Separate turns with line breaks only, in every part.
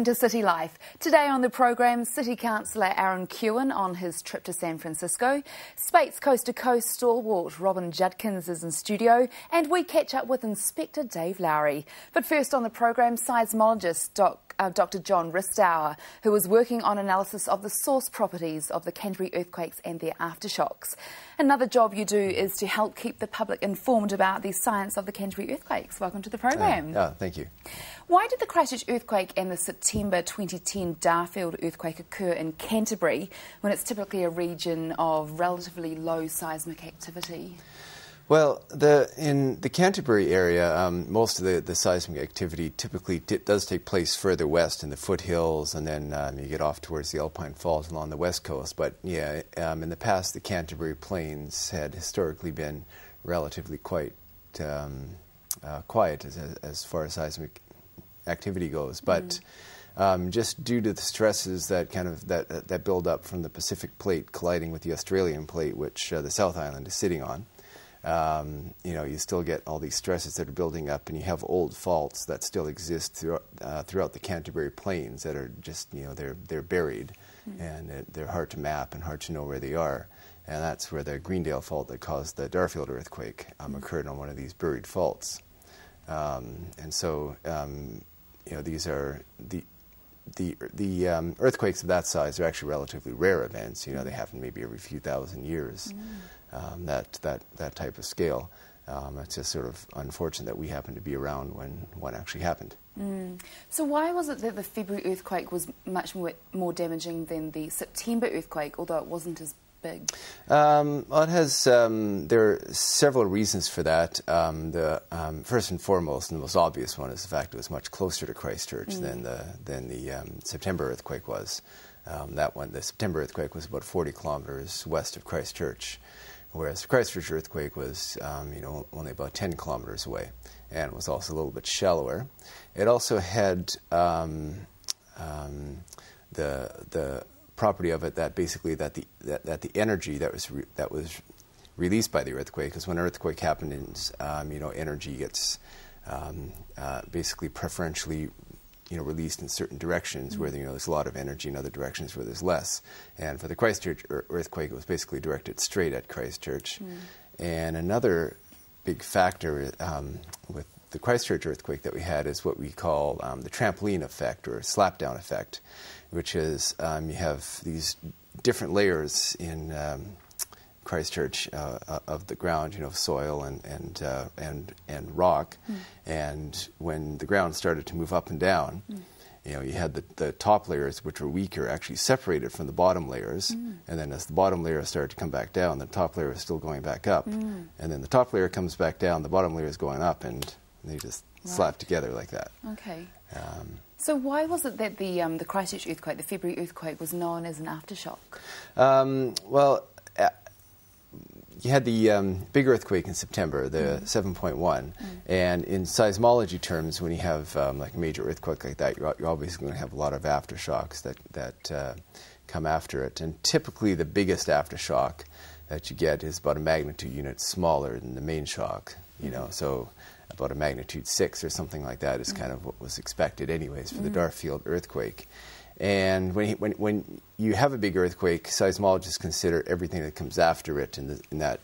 Welcome to City Life. Today on the program, City Councillor Aaron Keown on his trip to San Francisco. Speight's Coast to Coast stalwart Robin Judkins is in studio, and we catch up with Inspector Dave Lawry. But first on the program, seismologist Doc, uh, Dr. John Ristau, who was working on analysis of the source properties of the Canterbury earthquakes and their aftershocks. Another job you do is to help keep the public informed about the science of the Canterbury earthquakes. Welcome to the program.
Uh, thank you.
Why did the Christchurch earthquake and the September 2010 Darfield earthquake occur in Canterbury when it's typically a region of relatively low seismic activity?
Well, the, in the Canterbury area, um, most of the, the seismic activity typically does take place further west in the foothills, and then um, you get off towards the Alpine Fault along the west coast. But yeah, um, in the past, the Canterbury Plains had historically been relatively quite um, uh, quiet as, as far as seismic activity goes. But mm. um, just due to the stresses that kind of that that build up from the Pacific Plate colliding with the Australian Plate, which uh, the South Island is sitting on, um, you know, you still get all these stresses that are building up, and you have old faults that still exist throughout, uh, throughout the Canterbury Plains that are just you know they're they're buried, mm. and it, they're hard to map and hard to know where they are. And that's where the Greendale fault that caused the Darfield earthquake um, mm. occurred on one of these buried faults. Um, and so um, you know, these are the the the um, earthquakes of that size are actually relatively rare events. You know, they happen maybe every few thousand years. Mm. Um, that that that type of scale. Um, it's just sort of unfortunate that we happened to be around when one actually happened.
Mm. So why was it that the February earthquake was much more, more damaging than the September earthquake, although it wasn't as big?
Um, well, it has. Um, there are several reasons for that. Um, the um, first and foremost, and the most obvious one, is the fact it was much closer to Christchurch mm. than the than the um, September earthquake was. Um, that one, the September earthquake, was about 40 kilometers west of Christchurch, whereas the Christchurch earthquake was, you know, only about 10 kilometers away, and was also a little bit shallower. It also had the the property of it that basically that the that, that the energy that was re, that was released by the earthquake, because when an earthquake happens, um, you know, energy gets um, uh, basically preferentially you know, released in certain directions where you know there's a lot of energy, in other directions where there's less. And for the Christchurch earthquake, it was basically directed straight at Christchurch. Mm. And another big factor um, with the Christchurch earthquake that we had is what we call um, the trampoline effect or slapdown effect which is um, you have these different layers in um, Christchurch uh, uh, of the ground, you know, soil and and uh, and and rock, mm. and when the ground started to move up and down. Mm. You know, you had the, the top layers, which were weaker, actually separated from the bottom layers. Mm. And then as the bottom layer started to come back down, the top layer is still going back up. Mm. And then the top layer comes back down, the bottom layer is going up, and they just right. slap together like that.
Okay. Um, so why was it that the um, the Christchurch earthquake, the February earthquake, was known as an aftershock?
Um, well, you had the um, big earthquake in September, the mm. 7.1, mm. and in seismology terms, when you have um, like a major earthquake like that, you're, you're obviously going to have a lot of aftershocks that that uh, come after it, and typically the biggest aftershock that you get is about a magnitude unit smaller than the main shock. You know, so about a magnitude six or something like that is kind of what was expected, anyways, for the mm. Darfield earthquake. And when, he, when, when you have a big earthquake, seismologists consider everything that comes after it in, the, in that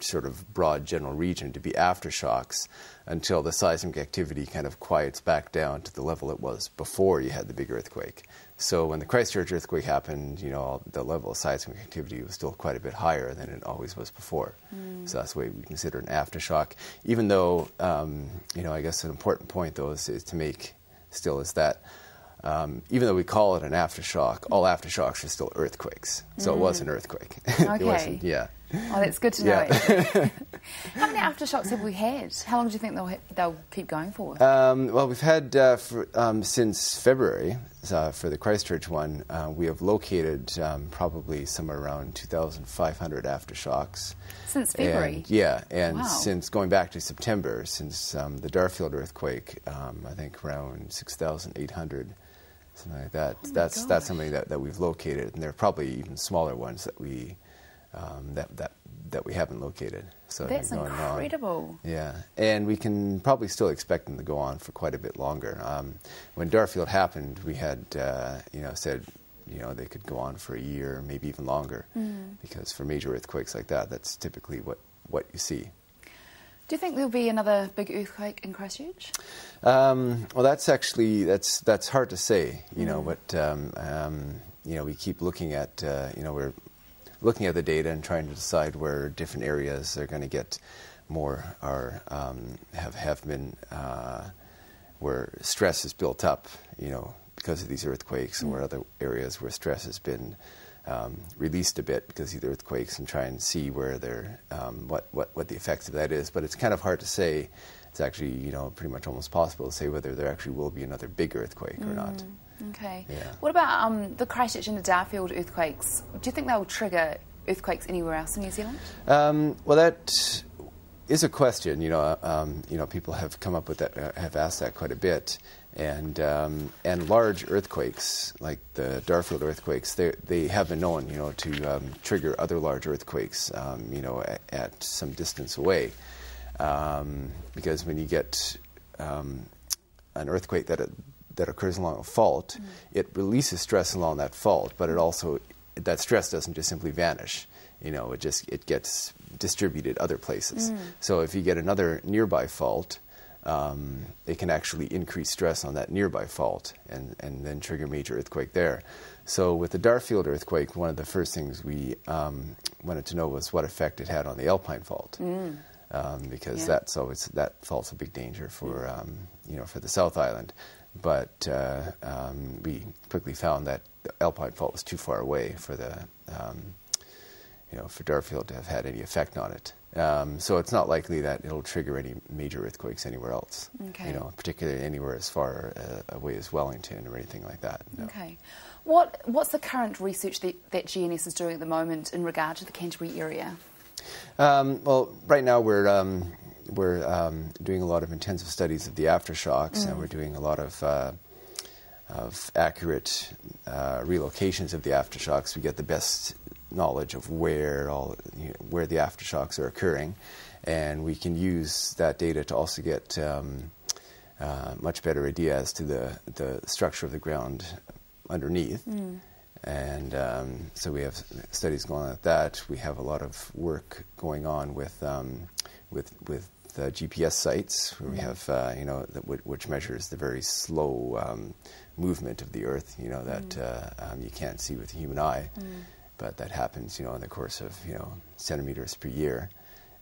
sort of broad general region to be aftershocks until the seismic activity kind of quiets back down to the level it was before you had the big earthquake. So when the Christchurch earthquake happened, you know, the level of seismic activity was still quite a bit higher than it always was before. Mm. So that's the way we consider an aftershock. Even though, um, you know, I guess an important point though is, is to make still is that um, even though we call it an aftershock, all aftershocks are still earthquakes. So mm. it was an earthquake.
Okay.
yeah.
Oh, that's good to know. Yeah. How many aftershocks have we had? How long do you think they'll, they'll keep going for?
Um, well, we've had uh, for, um, since February uh, for the Christchurch one, uh, we have located um, probably somewhere around 2,500 aftershocks.
Since February?
And, yeah, and wow. since going back to September, since um, the Darfield earthquake, um, I think around 6,800 something like that. Oh that's that's something that, that we've located, and there are probably even smaller ones that we um, that that that we haven't located.
So that's incredible.
On. Yeah, and we can probably still expect them to go on for quite a bit longer. Um, when Darfield happened, we had uh, you know said you know they could go on for a year, maybe even longer, mm. because for major earthquakes like that, that's typically what what you see.
Do you think there'll be another big earthquake in Christchurch?
Um, well, that's actually that's that's hard to say, you mm. know. But um, um, you know, we keep looking at uh, you know we're looking at the data and trying to decide where different areas are going to get more or um, have have been uh, where stress is built up, you know, because of these earthquakes, mm. and where other areas where stress has been um, released a bit because of the earthquakes, and try and see where they're um, what, what what the effects of that is. But it's kind of hard to say. It's actually you know pretty much almost possible to say whether there actually will be another big earthquake mm. or not. Mm.
Okay. Yeah. What about um, the Christchurch and the Darfield earthquakes? Do you think they'll trigger earthquakes anywhere else in New Zealand?
Um, well, that is a question. You know, um, you know, people have come up with that, uh, have asked that quite a bit, and um, and large earthquakes like the Darfield earthquakes, they they have been known, you know, to um, trigger other large earthquakes, um, you know, at, at, some distance away, um, because when you get an earthquake that it, that occurs along a fault, mm. it releases stress along that fault, but it also that stress doesn't just simply vanish. You know, it just it gets distributed other places. Mm. So if you get another nearby fault, um, it can actually increase stress on that nearby fault and, and then trigger major earthquake there. So with the Darfield earthquake, one of the first things we um, wanted to know was what effect it had on the Alpine fault. Mm. Um, because yeah. that's always that fault's a big danger for mm. um, you know for the South Island. But uh, um, we quickly found that the Alpine Fault was too far away for the um, you know for Darfield to have had any effect on it. Um, so it's not likely that it'll trigger any major earthquakes anywhere else. Okay. You know, particularly anywhere as far uh, away as Wellington or anything like that.
No. Okay. What What's the current research that, that GNS is doing at the moment in regard to the Canterbury area?
Um, well, right now we're um, we're um, doing a lot of intensive studies of the aftershocks, mm. and we're doing a lot of uh, of accurate uh, relocations of the aftershocks. We get the best knowledge of where all you know, where the aftershocks are occurring, and we can use that data to also get um, uh, much better idea as to the the structure of the ground underneath. Mm. And um, so we have studies going on at that. We have a lot of work going on with um, with with the GPS sites, where we mm-hmm. have, uh, you know, the, which measures the very slow um, movement of the Earth, you know, that mm. uh, um, you can't see with the human eye, mm. But that happens, you know, in the course of, you know, centimeters per year.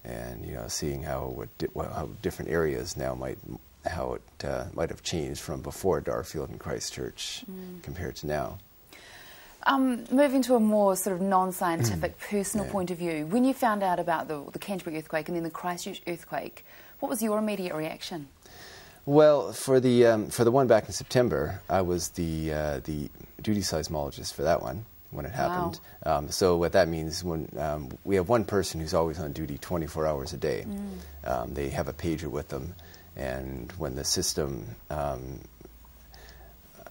And, you know, seeing how, what di- how different areas now might, how it uh, might have changed from before Darfield and Christchurch mm. compared to now.
Um, moving to a more sort of non-scientific, personal yeah. point of view, when you found out about the, the Canterbury earthquake and then the Christchurch earthquake, what was your immediate reaction?
Well, for the um, for the one back in September, I was the uh, the duty seismologist for that one when it happened. Wow. Um, so what that means when um, we have one person who's always on duty 24 hours a day. Mm. Um, they have a pager with them, and when the system um,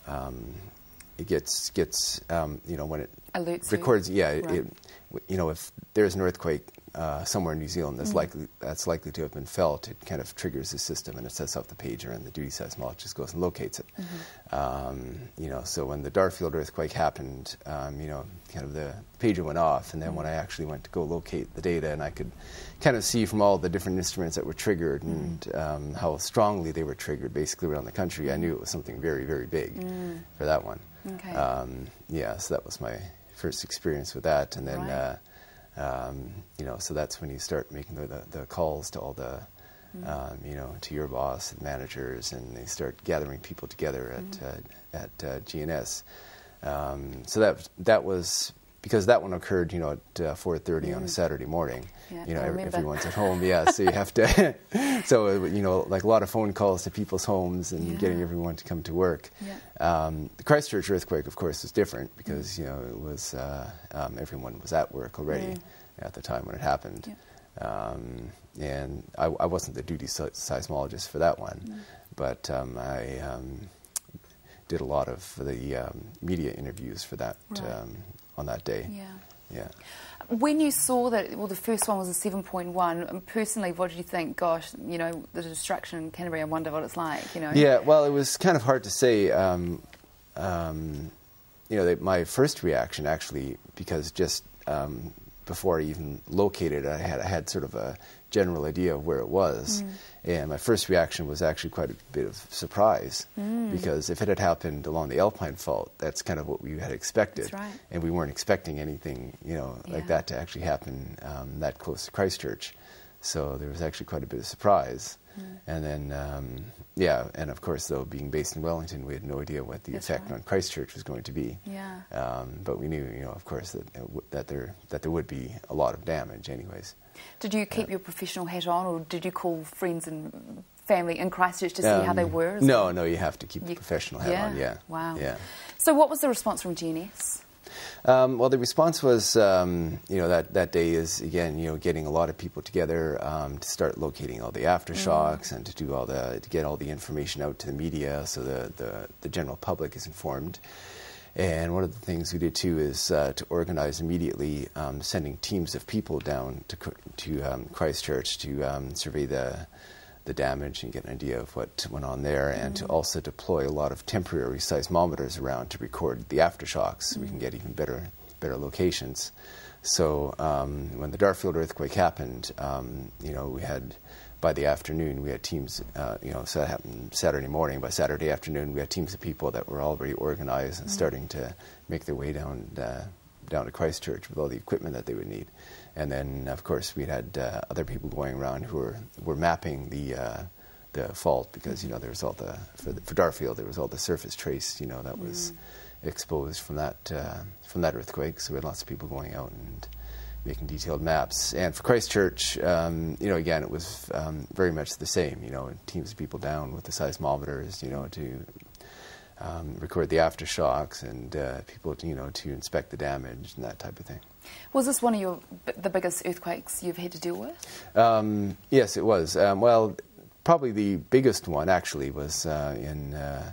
um, it gets gets you know when it records,
you.
yeah, right. it, you know if there's an earthquake uh, somewhere in New Zealand that's mm. likely that's likely to have been felt, it kind of triggers the system and it sets off the pager, and the duty seismologist just goes and locates it. Mm-hmm. Um, you know, so when the Darfield earthquake happened, um, you know, kind of the pager went off, and then mm. when I actually went to go locate the data, and I could kind of see from all the different instruments that were triggered mm. and um, how strongly they were triggered, basically around the country, I knew it was something very, very big mm. for that one. Okay. Um, yeah, so that was my first experience with that, and then. Right. Uh, um, you know, so that's when you start making the, the, the calls to all the, mm-hmm. um, you know, to your boss and managers, and they start gathering people together at mm-hmm. uh, at uh, GNS. Um, so that that was because that one occurred, you know, at uh, 4:30 mm. on a. Saturday morning.
Yeah,
you know, everyone's at home. Yeah, so you have to. so you know, like a lot of phone calls to people's homes and yeah. getting everyone to come to work. Yeah. Um, the Christchurch earthquake, of course, was different because mm. you know it was uh, um, everyone was at work already mm. at the time when it happened. Um, and I, I, wasn't the duty seismologist for that one, mm. but um, I um, did a lot of the um, media interviews for that right. On that day.
Yeah.
yeah.
When you saw that, well, the first one was a 7.1, personally, what did you think? Gosh, you know, the destruction in Canterbury, I wonder what it's like, you know?
Yeah, well, it was kind of hard to say. Um, um, you know, my first reaction actually, because just um, before I even located it, I had, I had sort of a general idea of where it was. Mm. And my first reaction was actually quite a bit of surprise mm. because if it had happened along the Alpine Fault, that's kind of what we had expected.
Right.
And we weren't expecting anything, you know, yeah. like that to actually happen um, that close to Christchurch. So there was actually quite a bit of surprise. Mm. And then, um, yeah, and of course, though, being based in Wellington, we had no idea what the That's effect right. on Christchurch was going to be.
Yeah.
Um, but we knew, you know, of course, that, that, there, that there would be a lot of damage, anyways.
Did you keep your professional hat on, or did you call friends and family in Christchurch to see um, how they um, were?
No, no, you have to keep you, the professional hat
yeah?
on, yeah.
Wow.
Yeah.
So, what was the response from GNS?
Um, well, the response was, um, you know, that, that day is, again, you know, getting a lot of people together um, to start locating all the aftershocks mm. and to do all the, to get all the information out to the media so the, the, the general public is informed. And one of the things we did too is uh, to organize immediately um, sending teams of people down to, to um, Christchurch to um, survey the, the damage and get an idea of what went on there, mm-hmm. and to mm. also deploy a lot of temporary seismometers around to record the aftershocks so we can get even better, better locations. So um, when the Darfield earthquake happened, um, you know, we had by the afternoon we had teams, uh, you know, so that happened Saturday morning. By Saturday afternoon, we had teams of people that were already organized and mm-hmm. starting to make their way down uh, down to Christchurch with all the equipment that they would need. And then, of course, we had uh, other people going around who were, were mapping the, uh, the fault because, you know, there was all the, for, the, for Darfield, there was all the surface trace, you know, that was mm. exposed from that, uh, from that earthquake. So we had lots of people going out and making detailed maps. And for Christchurch, um, you know, again, it was um, very much the same, you know, teams of people down with the seismometers, you know, to um, record the aftershocks and uh, people, you know, to inspect the damage and that type of thing.
Was this one of your the biggest earthquakes you've had to deal with?
Um, yes, it was. Um, well, probably the biggest one actually was uh, in uh,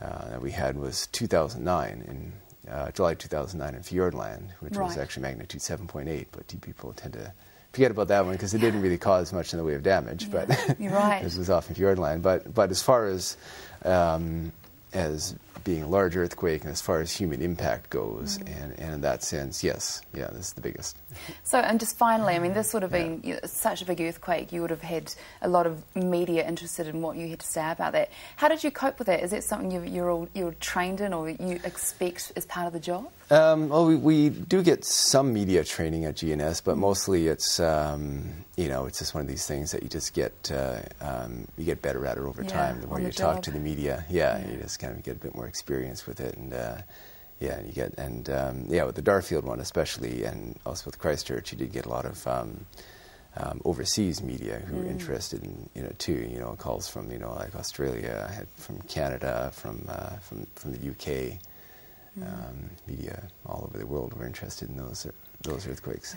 uh that we had was 2009 in. Uh, July 2009 in Fiordland, which right. was actually magnitude 7.8, but people tend to forget about that one because it didn't really cause much in the way of damage.
Yeah,
but
you're right.
this was off in Fiordland. But but as far as um, as being a large earthquake and as far as human impact goes. Mm. And, and in that sense, yes, yeah, this is the biggest.
So, and just finally, I mean, this would have been yeah. you know, such a big earthquake, you would have had a lot of media interested in what you had to say about that. How did you cope with that? Is that something you, you're, all, you're trained in or you expect as part of the job?
Um, well, we, we, do get some media training at GNS, but mostly it's um, you know it's just one of these things that you just get uh, um, you get better at it over
yeah,
time. The more you
the
talk
job.
to the media, yeah, yeah, you just kind of get a bit more experience with it, and uh, yeah, you get and um, yeah, with the Darfield one especially, and also with Christchurch, you did get a lot of. Um, um, overseas media who mm. were interested in you know too you know calls from you know like Australia, from Canada, from uh, from from the UK, Mm. Um, media all over the world were interested in those those earthquakes.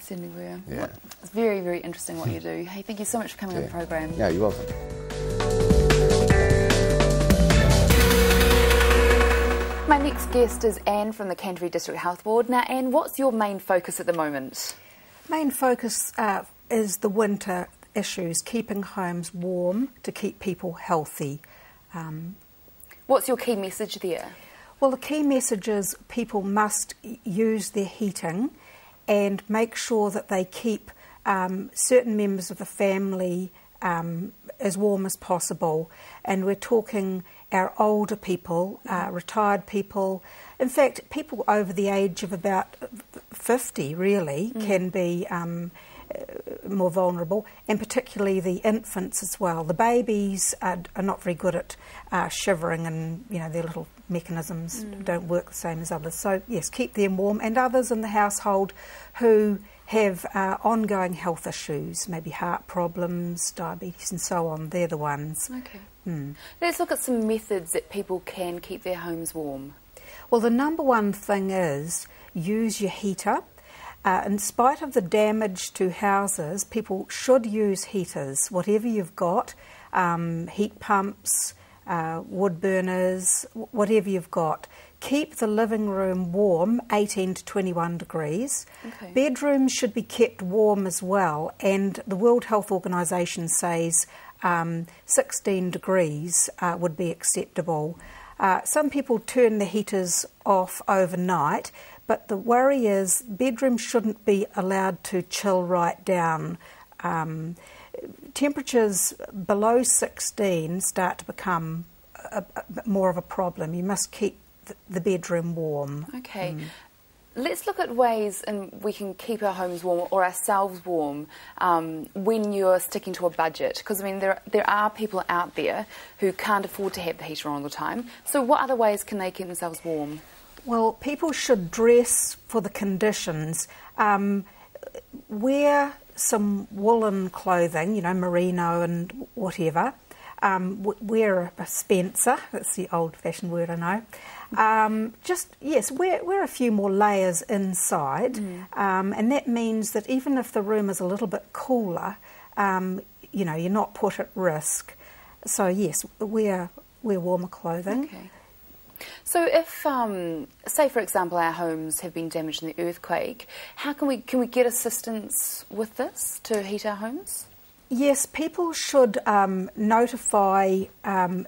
Yeah.
It's very, very interesting what you do. Hey, thank you so much for coming okay. on the program.
Yeah, you're welcome.
My next guest is Anne from the Canterbury District Health Board. Now, Anne, what's your main focus at the moment?
Main focus uh, is the winter issues, keeping homes warm to keep people healthy. Um,
what's your key message there?
Well, the key message is people must use their heating and make sure that they keep um, certain members of the family um, as warm as possible. And we're talking our older people, uh, retired people. In fact, people over the age of about 50 really mm. can be um, uh, more vulnerable, and particularly the infants as well. The babies are, are not very good at uh, shivering, and you know their little mechanisms mm. don't work the same as others. So yes, keep them warm, and others in the household who have uh, ongoing health issues, maybe heart problems, diabetes, and so on. They're the ones.
Okay. Mm. Let's look at some methods that people can keep their homes warm.
Well, the number one thing is use your heater. Uh, in spite of the damage to houses, people should use heaters, whatever you've got, um, heat pumps, uh, wood burners, whatever you've got. Keep the living room warm, 18 to 21 degrees.
Okay.
Bedrooms should be kept warm as well, and the World Health Organization says um, 16 degrees uh, would be acceptable. Uh, some people turn the heaters off overnight, but the worry is bedrooms shouldn't be allowed to chill right down. Um, temperatures below 16 start to become a, a, more of a problem. You must keep the bedroom warm.
Okay. Mm. Let's look at ways in we can keep our homes warm or ourselves warm um, when you're sticking to a budget. Because I mean, there there are people out there who can't afford to have the heater on all the time. So, what other ways can they keep themselves warm?
Well, people should dress for the conditions. Um, wear some woolen clothing, you know, merino and whatever. Um, wear a Spencer, that's the old fashioned word I know. Um, just, yes, wear, wear a few more layers inside, mm. um, and that means that even if the room is a little bit cooler, um, you know, you're not put at risk. So, yes, wear, wear warmer clothing.
Okay. So, if, um, say, for example, our homes have been damaged in the earthquake, how can we can we get assistance with this to heat our homes?
Yes, people should um, notify um,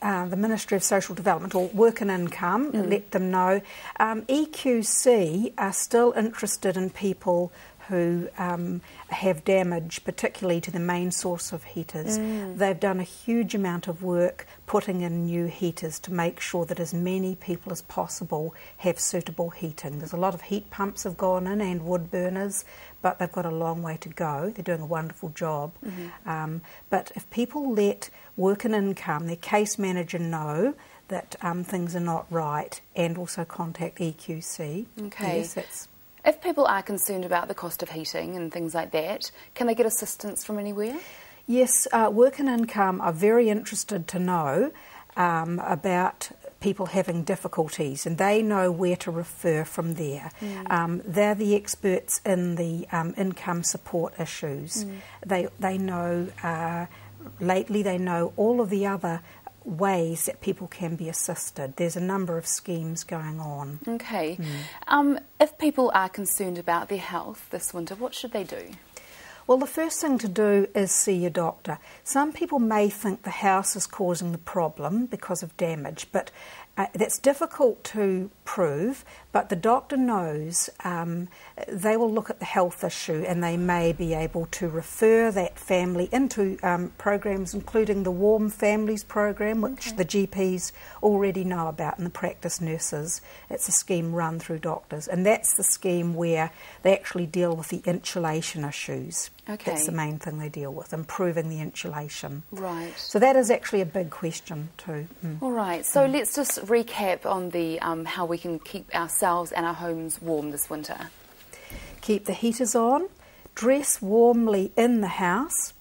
uh, the Ministry of Social Development or Work and Income, mm. let them know. Um, EQC are still interested in people who um, have damage, particularly to the main source of heaters. Mm. They've done a huge amount of work putting in new heaters to make sure that as many people as possible have suitable heating. There's a lot of heat pumps have gone in and wood burners, but they've got a long way to go. They're doing a wonderful job. Mm-hmm. Um, but if people let work and income, their case manager know that um, things are not right, and also contact EQC.
Okay. Yes, if people are concerned about the cost of heating and things like that, can they get assistance from anywhere?
Yes, uh, Work and Income are very interested to know um, about people having difficulties, and they know where to refer from there. Mm. Um, they're the experts in the um, income support issues. Mm. They they know. Uh, lately, they know all of the other ways that people can be assisted. There's a number of schemes going on.
Okay. Mm. Um, if people are concerned about their health this winter, what should they do?
Well, the first thing to do is see your doctor. Some people may think the house is causing the problem because of damage, but uh, that's difficult to prove, but the doctor knows um, they will look at the health issue and they may be able to refer that family into um, programs, including the Warm Families program, which okay. the GPs already know about and the practice nurses. It's a scheme run through doctors, and that's the scheme where they actually deal with the insulation issues. Okay. That's the main thing they deal with, improving the insulation.
Right.
So that is actually a big question too.
Mm. All right. So mm. let's just recap on the um, how we can keep ourselves and our homes warm this winter.
Keep the heaters on. Dress warmly in the house.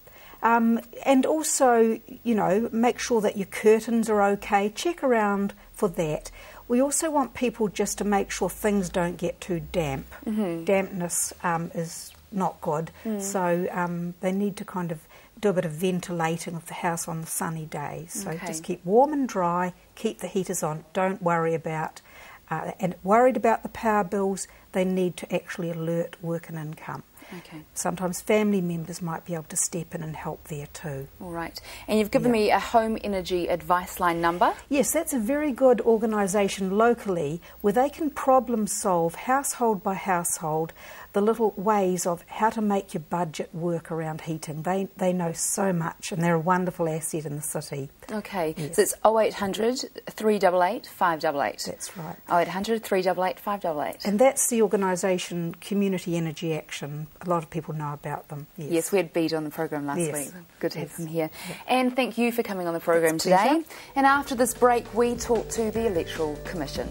Um, and also, you know, make sure that your curtains are okay. Check around for that. We also want people just to make sure things don't get too damp. Mm-hmm. Dampness um, is not good. Mm. So um, they need to kind of do a bit of ventilating of the house on the sunny days. So okay. just keep warm and dry, keep the heaters on. Don't worry about uh, and worried about the power bills. They need to actually alert work and income.
Okay.
Sometimes family members might be able to step in and help there too.
All right. And you've given me a home energy advice line number?
Yes, that's a very good organisation locally where they can problem solve household by household the little ways of how to make your budget work around heating. They, they know so much and they're a wonderful asset in the city.
Okay, yes. so it's 0800 388 588.
That's right.
0800 388 588.
And that's the organisation Community Energy Action. A lot of people know about them. Yes,
yes we had Bede on the program last
yes.
week. Good to have him here. And thank you for coming on the program today. And after this break, we talk to the Electoral Commission.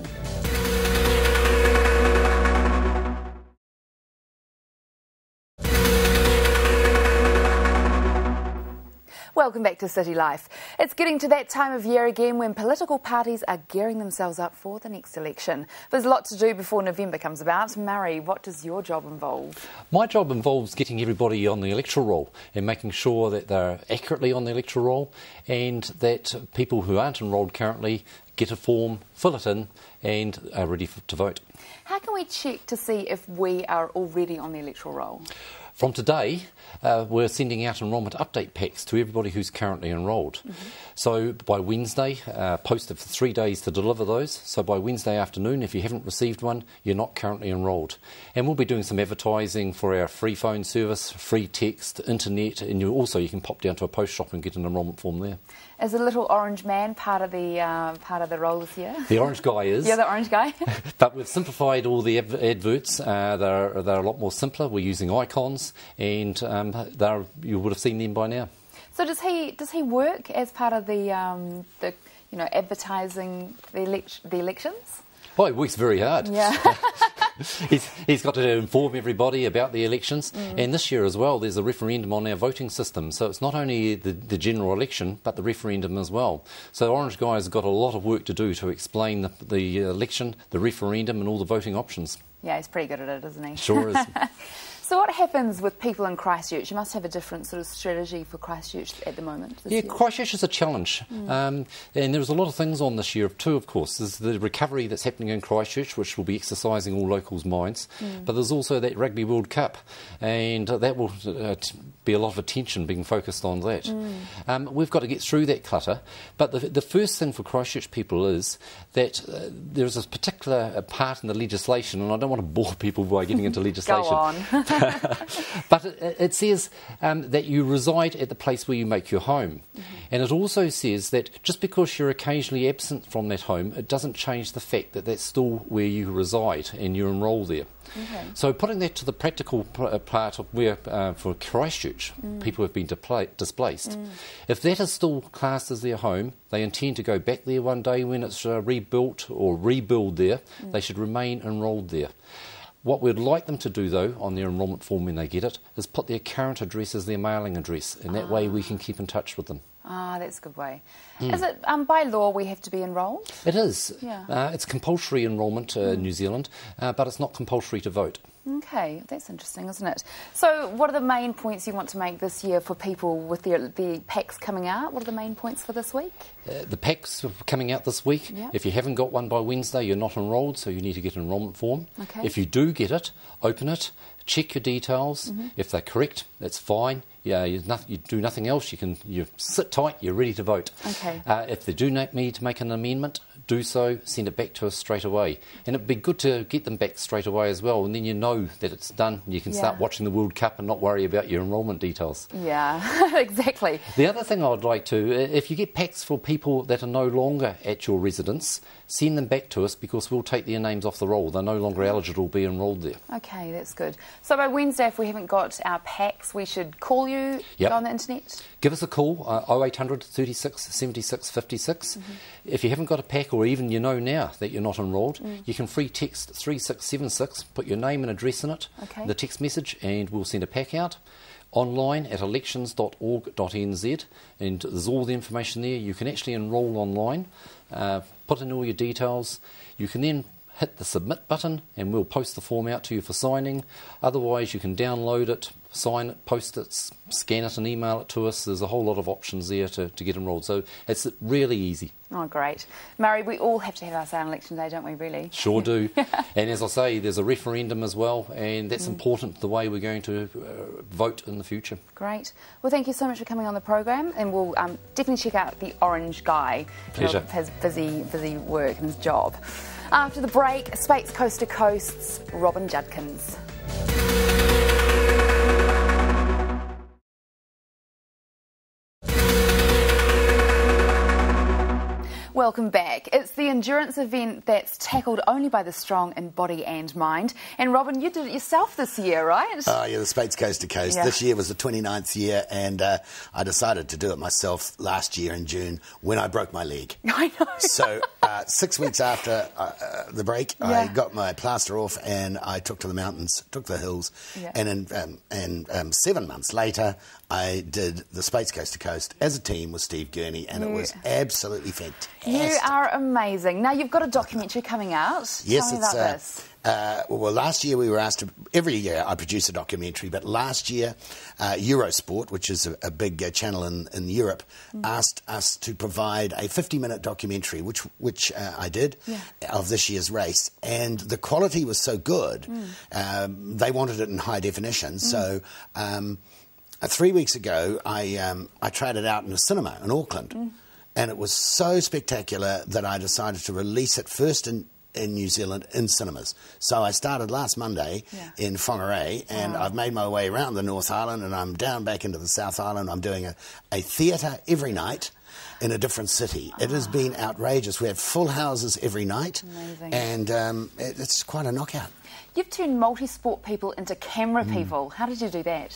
Welcome back to City Life. It's getting to that time of year again when political parties are gearing themselves up for the next election. There's a lot to do before November comes about. Murray, what does your job involve?
My job involves getting everybody on the electoral roll and making sure that they're accurately on the electoral roll and that people who aren't enrolled currently get a form, fill it in, and are ready for, to vote.
How can we check to see if we are already on the electoral roll?
From today, uh, we're sending out enrolment update packs to everybody who's currently enrolled. Mm-hmm. So by Wednesday, uh, posted for three days to deliver those. So by Wednesday afternoon, if you haven't received one, you're not currently enrolled. And we'll be doing some advertising for our free phone service, free text, internet, and you also you can pop down to a post shop and get an enrolment form there.
Is the little orange man part of the uh, part of the role this year?
The orange guy is.
yeah, the orange guy.
but we've simplified all the adverts. Uh, they're they're a lot more simpler. We're using icons, and um, you would have seen them by now.
So does he does he work as part of the um, the you know advertising the, elect- the elections?
Oh, he works very hard.
Yeah.
he's, he's got to inform everybody about the elections. Mm. And this year as well, there's a referendum on our voting system. So it's not only the, the general election, but the referendum as well. So Orange Guy has got a lot of work to do to explain the, the election, the referendum, and all the voting options.
Yeah, he's pretty good at it, isn't he?
Sure is.
So, what happens with people in Christchurch? You must have a different sort of strategy for Christchurch at the moment.
Yeah, year. Christchurch is a challenge. Mm. Um, and there's a lot of things on this year, too, of course. There's the recovery that's happening in Christchurch, which will be exercising all locals' minds. Mm. But there's also that Rugby World Cup, and that will uh, be a lot of attention being focused on that. Mm. Um, we've got to get through that clutter. But the, the first thing for Christchurch people is that uh, there's a particular uh, part in the legislation, and I don't want to bore people by getting into legislation. Go
on.
but it, it says um, that you reside at the place where you make your home. Mm-hmm. And it also says that just because you're occasionally absent from that home, it doesn't change the fact that that's still where you reside and you're enrolled there. Okay. So putting that to the practical uh, part of where, uh, for Christchurch, mm. people have been displaced, mm. if that is still classed as their home, they intend to go back there one day when it's uh, rebuilt or rebuild there, mm. they should remain enrolled there. What we'd like them to do, though, on their enrolment form when they get it, is put their current address as their mailing address, and that ah. way we can keep in touch with them.
Ah, that's a good way. Mm. Is it um, by law we have to be enrolled?
It is.
Yeah.
Uh, it's compulsory enrolment uh, mm. in New Zealand, uh, but it's not compulsory to vote.
Okay, that's interesting, isn't it? So, what are the main points you want to make this year for people with the, the packs coming out? What are the main points for this week?
Uh, the packs are coming out this week. Yeah. If you haven't got one by Wednesday, you're not enrolled, so you need to get an enrolment form.
Okay.
If you do get it, open it, check your details. Mm-hmm. If they're correct, that's fine. Yeah, you, you, do nothing else. You can you sit tight. You're ready to vote.
Okay. Uh,
if they do need to make an amendment, do so, send it back to us straight away. And it'd be good to get them back straight away as well, and then you know that it's done. You can yeah. start watching the World Cup and not worry about your enrolment details.
Yeah, exactly.
The other thing I'd like to, if you get packs for people that are no longer at your residence, send them back to us because we'll take their names off the roll. They're no longer eligible to be enrolled there.
Okay, that's good. So by Wednesday, if we haven't got our packs, we should call you
yep.
on the internet?
Give us a call, uh, 0800 36 76 56. Mm-hmm. If you haven't got a pack or even you know now that you're not enrolled, mm. you can free text 3676, put your name and address in it,
okay.
the text message, and we'll send a pack out online at elections.org.nz, and there's all the information there. You can actually enrol online, uh, put in all your details. You can then hit the submit button and we'll post the form out to you for signing. Otherwise, you can download it, sign it, post it, scan it, and email it to us. There's a whole lot of options there to, to get enrolled. So it's really easy.
Oh, great. Murray, we all have to have our say on election day, don't we, really?
Sure do. and as I say, there's a referendum as well, and that's mm. important the way we're going to uh, vote in the future.
Great. Well, thank you so much for coming on the program, and we'll um, definitely check out the Orange Guy.
Pleasure.
His busy, busy work and his job. After the break, Speight's Coast to Coast's Robin Judkins. Welcome back. It's the endurance event that's tackled only by the strong in body and mind. And Robin, you did it yourself this year, right?
Oh, yeah, the Speight's Coast to Coast. Yeah. This year was the 29th year, and uh, I decided to do it myself last year in June when I broke my leg.
I know.
So uh, six weeks after uh, uh, the break,
Yeah.
I got my plaster off and I took to the mountains, took the hills,
Yeah.
and in, um, and um, seven months later, I did the Speight's Coast to Coast as a team with Steve Gurney, and it was absolutely fantastic.
You are amazing. Now you've got a documentary coming out.
Yes,
Tell me
it's
about
uh,
this.
Uh, well, last year we were asked to. Every year I produce a documentary, but last year uh, Eurosport, which is a, a big uh, channel in, in Europe,
Mm.
asked us to provide a 50-minute documentary, which which uh, I did
Yeah.
of this year's race, and the quality was so good,
Mm.
um, they wanted it in high definition. So. Um, uh, three weeks ago, I um, I tried it out in a cinema in Auckland,
Mm.
And it was so spectacular that I decided to release it first in. In New Zealand, in cinemas. So I started last Monday
Yeah.
in Whangarei, and I've made my way around the North Island, and I'm down back into the South Island. I'm doing a, a theatre every night in a different city. It has been outrageous. We have full houses every night,
Amazing.
and um, it, it's quite a knockout.
You've turned multi-sport people into camera
Mm.
people. How did you do that?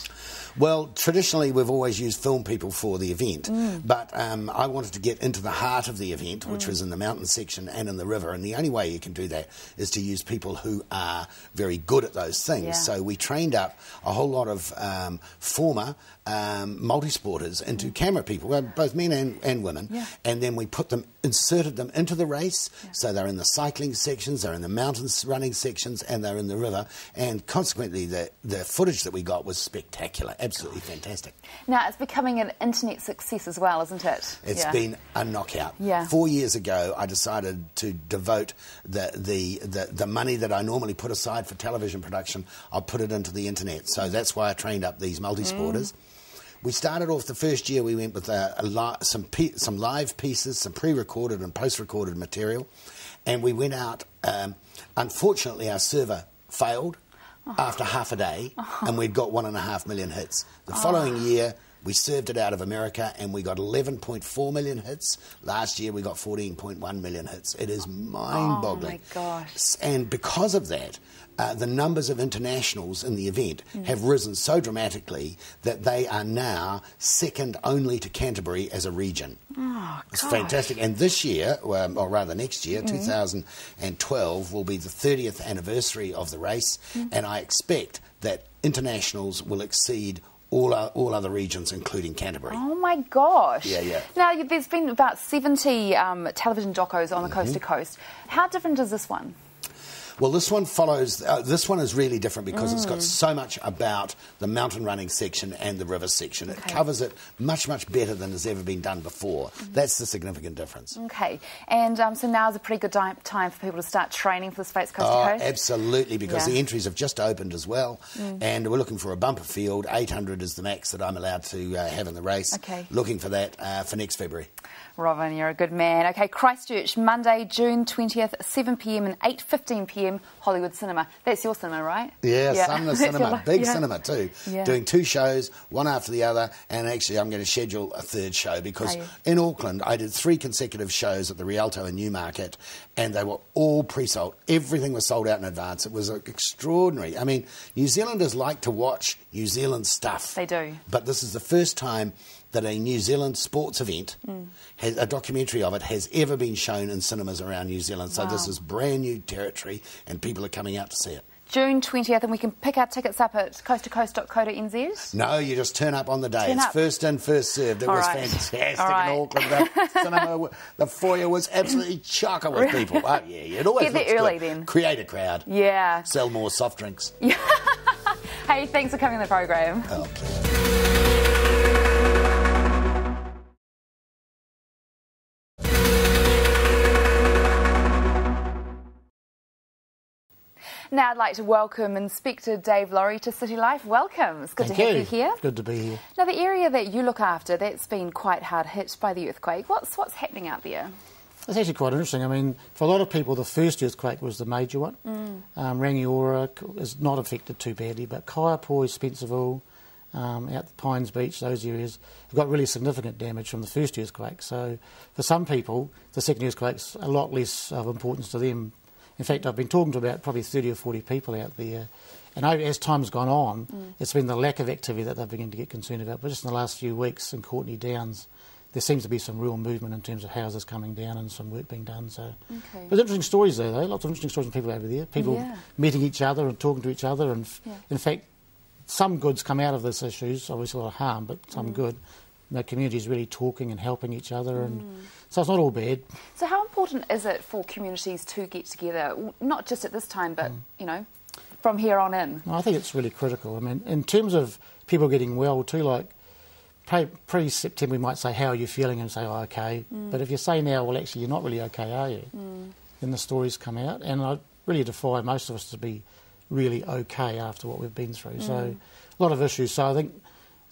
Well, traditionally, we've always used film people for the event,
Mm.
but um, I wanted to get into the heart of the event, which was in the mountain section and in the river. And the only way you can do that is to use people who are very good at those things.
Yeah.
So we trained up a whole lot of um, former um, multisporters into camera people, well, both men and, and women,
Mm. Yeah.
and then we put them, inserted them into the race. So they're in the cycling sections, they're in the mountains running sections, and they're in the river. And consequently, the, the footage that we got was spectacular, absolutely fantastic.
Now it's becoming an internet success as well, isn't it?
It's
Yeah.
been a knockout.
Yeah.
Four years ago, I decided to devote the, the, the, the money that I normally put aside for television production, I'll put it into the internet. So that's why I trained up these multi-sporters. We started off the first year, we went with a, a li- some, pe- some live pieces, some pre-recorded and post-recorded material. And we went out, um, unfortunately our server failed after half a day and we'd got one and a half million hits. The following year, we served it out of America and we got 11.4 million hits. Last year we got 14.1 million hits. It is mind boggling.
Oh, gosh.
And because of that, uh, the numbers of internationals in the event have risen so dramatically that they are now second only to Canterbury as a region.
Oh,
It's
gosh.
fantastic. And this year, um, or rather next year, 2012, will be the 30th anniversary of the race. And I expect that internationals will exceed all, o- all other regions, including Canterbury.
Oh my gosh.
Yeah, yeah.
Now, there's been about 70 um, television docos on the coast
Mm-hmm.
to coast. How different is this one?
Well, this one follows. Uh, this one is really different because it's got so much about the mountain running section and the river section. It covers it much, much better than has ever been done before. That's the significant difference.
Okay. And um, so now is a pretty good time for people to start training for the Speight's Coast
Oh,
to Coast?
absolutely, because
Yeah. Mm.
the entries have just opened as well, and we're looking for a bumper field. 800 is the max that I'm allowed to uh, have in the race.
Okay.
Looking for that uh, for next February.
Robin, you're a good man. Okay, Christchurch, Monday, June 20th, 7pm and 8.15pm, Hollywood Cinema. That's your cinema, right?
Yeah, Sumner
That's your
Cinema, big
yeah.
cinema too.
Yeah.
Doing two shows, one after the other, and actually I'm going to schedule a third show because in Auckland I did three consecutive shows at the Rialto in Newmarket, and they were all pre-sold. Everything was sold out in advance. It was extraordinary. I mean, New Zealanders like to watch New Zealand stuff.
They do.
But this is the first time that a New Zealand sports event,
Mm.
has, a documentary of it, has ever been shown in cinemas around New Zealand. So this is brand new territory, and people are coming out to see it.
June 20th, and we can pick our tickets up at coasttocoast.co.nz.
No, you just turn up on the day.
Turn
it's
up.
first in, first served. It
All
was
right.
fantastic
right.
in Auckland. The, cinema, the foyer was absolutely chocker with people. Oh, yeah, yeah. It always
Get there early
good.
then.
Create a crowd.
Yeah.
Sell more soft drinks.
Hey, thanks for coming on the program.
Oh,
Now I'd like to welcome Inspector Dave Lawry to City Life. Welcome. It's good
Thank
to have
you.
you here.
Good to be here.
Now the area that you look after, that's been quite hard hit by the earthquake. What's what's happening out there?
It's actually quite interesting. I mean, for a lot of people, the first earthquake was the major one.
Mm.
Um, Rangiora is not affected too badly, but Kaiapoi, Spencerville, um, out the Pines Beach, those areas have got really significant damage from the first earthquake. So, for some people, the second earthquake's a lot less of importance to them. In fact, I've been talking to about probably 30 or 40 people out there, and as time's gone on,
Mm.
it's been the lack of activity that they've begun to get concerned about. But just in the last few weeks in Courtney Downs, there seems to be some real movement in terms of houses coming down and some work being done. So,
Okay.
there's interesting stories there, though. Lots of interesting stories from people over there. People
Yeah.
meeting each other and talking to each other, and
Yeah.
in fact, some goods come out of this issues. Obviously, a lot of harm, but some
Mm.
good. The community is really talking and helping each other, and
Mm.
so it's not all bad.
So, how important is it for communities to get together, not just at this time, but
Mm.
you know, from here on in?
I think it's really critical. I mean, in terms of people getting well too, like pre September, we might say, How are you feeling? and say, Oh, okay. But if you say now, Well, actually, you're not really okay, are you? Then the stories come out. And I really defy most of us to be really okay after what we've been through. So, a lot of issues. So, I think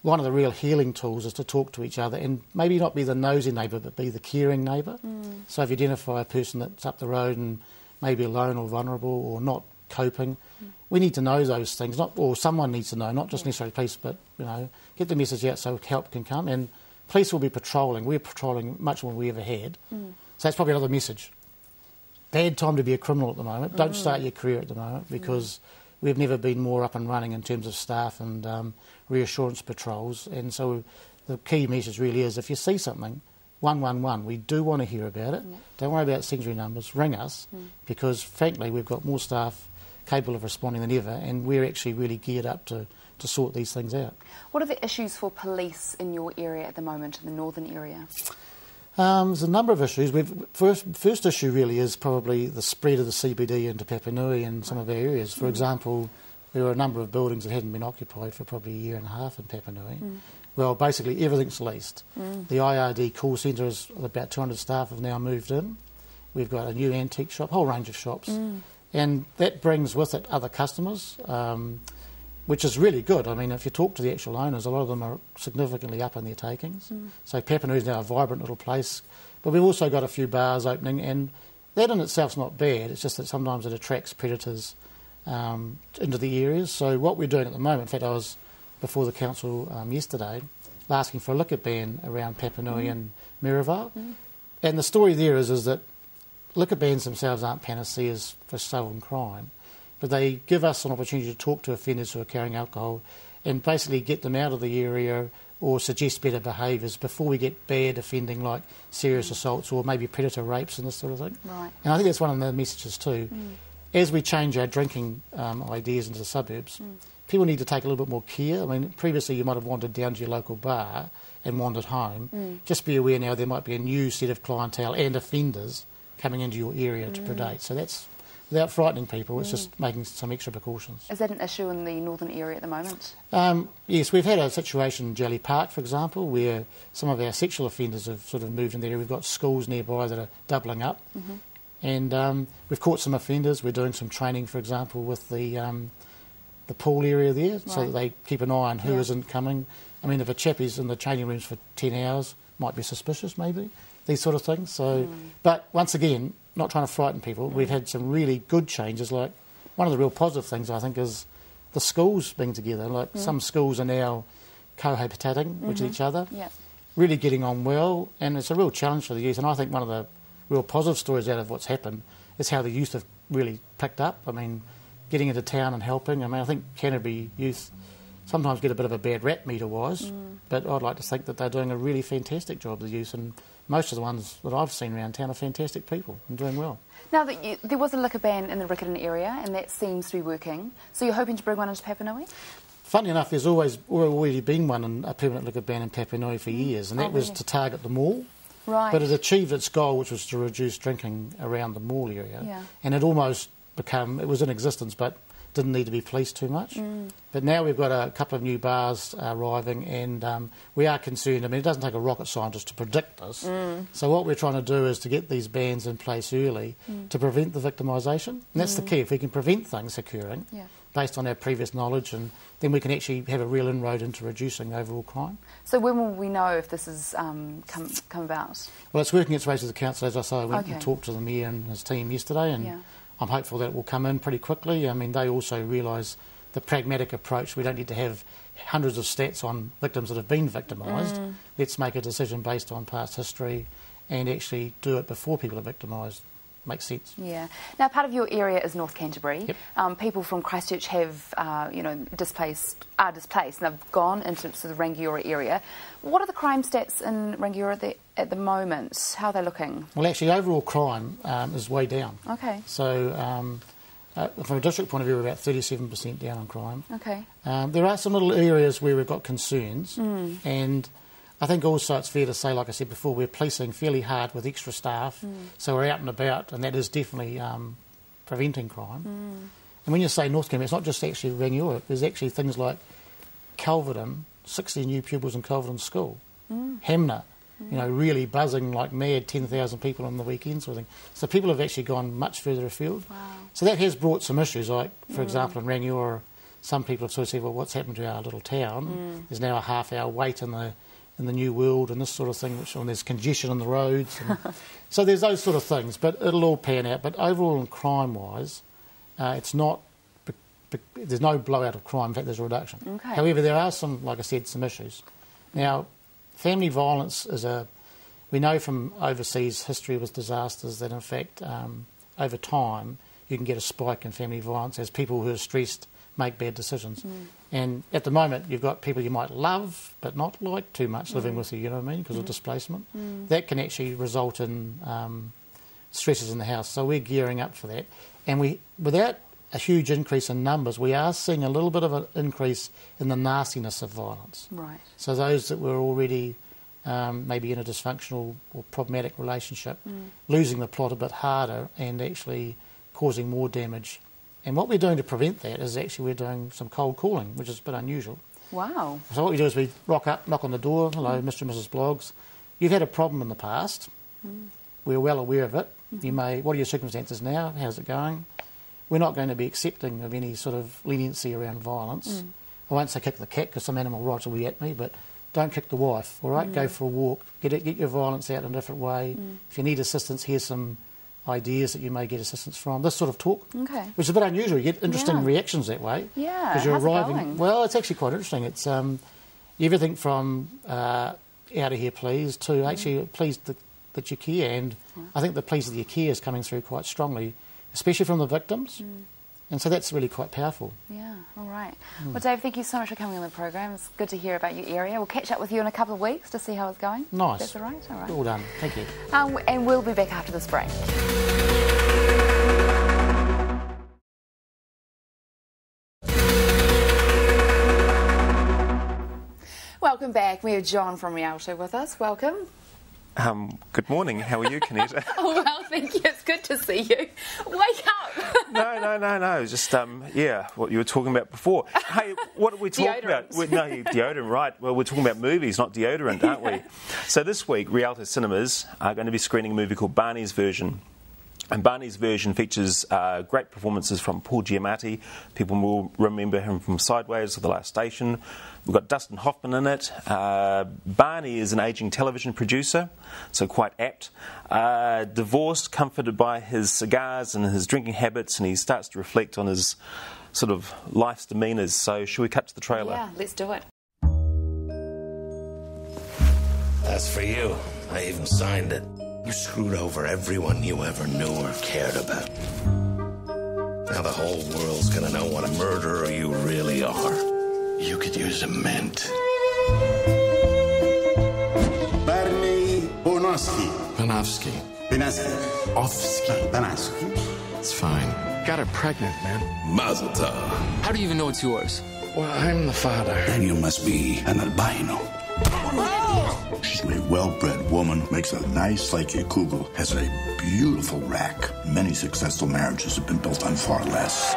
one of the real healing tools is to talk to each other and maybe not be the nosy neighbour, but be the caring neighbour. Mm. So, if you identify a person that's up the road and maybe alone or vulnerable or not coping, mm. we need to know those things, not or someone needs to know, not just necessarily police, but you know, get the message out so help can come. And police will be patrolling. We're patrolling much more than we ever had. Mm. So that's probably another message. Bad time to be a criminal at the moment. Don't start your career at the moment because we've never been more up and running in terms of staff and um, reassurance patrols. And so the key message really is if you see something, 111, we do want to hear about it. Don't worry about secondary numbers, ring us because frankly we've got more staff capable of responding than ever and we're actually really geared up to, to sort these things out.
What are the issues for police in your area at the moment, in the northern area?
Um, there's a number of issues. We've, first, first issue really is probably the spread of the CBD into Papanui and some of our areas. For example, there were a number of buildings that hadn't been occupied for probably a year and a half in Papanui. Well, basically everything's leased. The IRD call centre is about 200 staff have now moved in. We've got a new antique shop, a whole range of shops, and that brings with it other customers. Um, which is really good. I mean, if you talk to the actual owners, a lot of them are significantly up in their takings. So Papanui is now a vibrant little place. But we've also got a few bars opening, and that in itself's not bad. It's just that sometimes it attracts predators um, into the areas. So what we're doing at the moment, in fact, I was before the council um, yesterday asking for a liquor ban around Papanui and Merivale. And the story there is, is that liquor bans themselves aren't panaceas for solving crime, but they give us an opportunity to talk to offenders who are carrying alcohol and basically get them out of the area or suggest better behaviours before we get bad offending like serious assaults or maybe predator rapes and this sort of thing.
Right.
And I think that's one of the messages too. Mm. As we change our drinking um, ideas into the suburbs, mm. people need to take a little bit more care. I mean, previously you might have wandered down to your local bar and wandered home. Mm. Just be aware now there might be a new set of clientele and offenders coming into your area to predate. So that's without frightening people. It's just making some extra precautions.
Is that an issue in the northern area at the moment?
Um, yes, we've had a situation in Jellie Park, for example, where some of our sexual offenders have sort of moved in there. We've got schools nearby that are doubling up. And um, we've caught some offenders. We're doing some training, for example, with the um, the pool area there, so that they keep an eye on who
Yeah.
not coming. I mean, if a chap is in the changing rooms for 10 hours, might be suspicious, maybe, these sort of things. So, But once again, not trying to frighten people. We've had some really good changes. Like, one of the real positive things, I think, is the schools being together. Like, mm. some schools are now cohabitating with mm-hmm. each other
Yeah.
really getting on well, and it's a real challenge for the youth. And I think one of the real positive stories out of what's happened is how the youth have really picked up. I mean, getting into town and helping. I mean, I think Canterbury youth sometimes get a bit of a bad rap meter-wise, mm. but I'd like to think that they're doing a really fantastic job, the youth, and most of the ones that I've seen around town are fantastic people and doing well.
Now, that you, there was a liquor ban in the Riccarton area, and that seems to be working. So you're hoping to bring one into Papanui?
Funny enough, there's always already been one in a permanent liquor ban in Papanui for mm. years, and that
Oh,
was
really?
to target the mall.
Right.
But it achieved its goal, which was to reduce drinking around the mall area.
Yeah.
And it almost become, it was in existence, but didn't need to be policed too much.
Mm.
But now we've got a couple of new bars arriving, and um, we are concerned. I mean, it doesn't take a rocket scientist to predict this.
Mm.
So what we're trying to do is to get these bans in place early
Mm.
to prevent the victimisation. And that's the key. If we can prevent things occurring
Yeah.
based on our previous knowledge, and then we can actually have a real inroad into reducing overall crime.
So when will we know if this has um, come, come about?
Well, it's working its way to the council. As I say, I went
Okay.
and talked to the mayor and his team yesterday, and
Yeah.
I'm hopeful that it will come in pretty quickly. I mean, they also realise the pragmatic approach. We don't need to have hundreds of stats on victims that have been victimised. Mm. Let's make a decision based on past history and actually do it before people are victimised. Makes sense.
Yeah. Now, part of your area is North Canterbury.
Yep.
Um, people from Christchurch have, uh, you know, displaced, are displaced, and they've gone into sort of the Rangiora area. What are the crime stats in Rangiora at the, at the moment? How are they looking?
Well, actually, overall crime um, is way down.
Okay.
So, um, uh, from a district point of view, we're about 37% down on crime.
Okay.
Um, there are some little areas where we've got concerns, and I think also it's fair to say, like I said before, we're policing fairly hard with extra staff, mm. so we're out and about, and that is definitely um, preventing crime. Mm. And when you say North Canterbury, it's not just actually Rangiora, there's actually things like Culverden, 60 new pupils in Culverden School, mm. Hanmer, you know, really buzzing like mad, 10,000 people on the weekends sort of thing. So people have actually gone much further afield. So that has brought some issues, like, for example, in Rangiora, some people have sort of said, well, what's happened to our little town? There's now a half hour wait in the in the new world and this sort of thing, which and there's congestion on the roads. And so there's those sort of things, but it'll all pan out. But overall, crime wise, uh, it's not. There's no blowout of crime. In fact, there's a reduction.
Okay.
However, there are some, like I said, some issues. Now, family violence is a. We know from overseas history with disasters that, in fact, um, over time, you can get a spike in family violence as people who are stressed make bad decisions. Mm. And at the moment, you've got people you might love but not like too much living mm. with you, you know what I mean, because of mm. displacement. That can actually result in um, stresses in the house. So we're gearing up for that. And we, without a huge increase in numbers, we are seeing a little bit of an increase in the nastiness of violence.
Right.
So those that were already um, maybe in a dysfunctional or problematic relationship, losing the plot a bit harder and actually causing more damage. And what we're doing to prevent that is actually we're doing some cold calling, which is a bit unusual.
Wow.
So what we do is we rock up, knock on the door, hello, mm. Mr. and Mrs. Bloggs. You've had a problem in the past. Mm. We're well aware of it. You mm-hmm. may. What are your circumstances now? How's it going? We're not going to be accepting of any sort of leniency around violence. Mm. I won't say kick the cat because some animal rights will be at me, but don't kick the wife. All right, go for a walk. Get it, get your violence out in a different way. If you need assistance, here's some ideas that you may get assistance from. This sort of talk,
Okay.
which is a bit unusual. You get interesting
Yeah.
reactions that way.
Yeah,
because you're
how's it
arriving.
going?
Well, it's actually quite interesting. It's um, everything from uh, out of here, please, to actually pleased that, that you care. And I think the pleased that you care is coming through quite strongly, especially from the victims. And so that's really quite powerful.
Yeah, all right.
Hmm.
Well, Dave, thank you so much for coming on the program. It's good to hear about your area. We'll catch up with you in a couple of weeks to see how it's going.
Nice.
That's all right. All right.
Well done. Thank you.
Um, and we'll be back after this break. Welcome back. We have John from Rialto with us. Welcome.
Um, good morning. How are you, Kanita?
Oh, well, thank you. It's good to see you. Wake up.
no, no, no, no. Just um, yeah, what you were talking about before. Hey, what are we talking about?
Deodorant.
we no, deodorant, right? Well, we're talking about movies, not deodorant, aren't we? So this week, Rialto Cinemas are going to be screening a movie called Barney's Version. And Barney's version features uh, great performances from Paul Giamatti. People will remember him from Sideways or The Last Station. We've got Dustin Hoffman in it. Uh, Barney is an aging television producer, so quite apt. Uh, divorced, comforted by his cigars and his drinking habits, and he starts to reflect on his sort of life's demeanours. So, should we cut to the trailer?
Yeah, let's do it.
That's for you, I even signed it. You screwed over everyone you ever knew or cared about. Now the whole world's gonna know what a murderer you really are. You could use a mint.
Barney Bonoski.
Panofsky.
Binaski.
Offsky.
Banaski.
It's fine. Got her pregnant, man.
Mazel tov.
How do you even know it's yours? Well, I'm the father.
Then you must be an albino. She's a well-bred woman, makes a nice Psyche Kugel, has a beautiful rack. Many successful marriages have been built on far less.